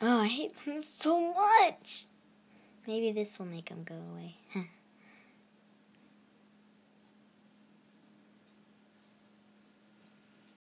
Oh, I hate them so much. Maybe this will make them go away.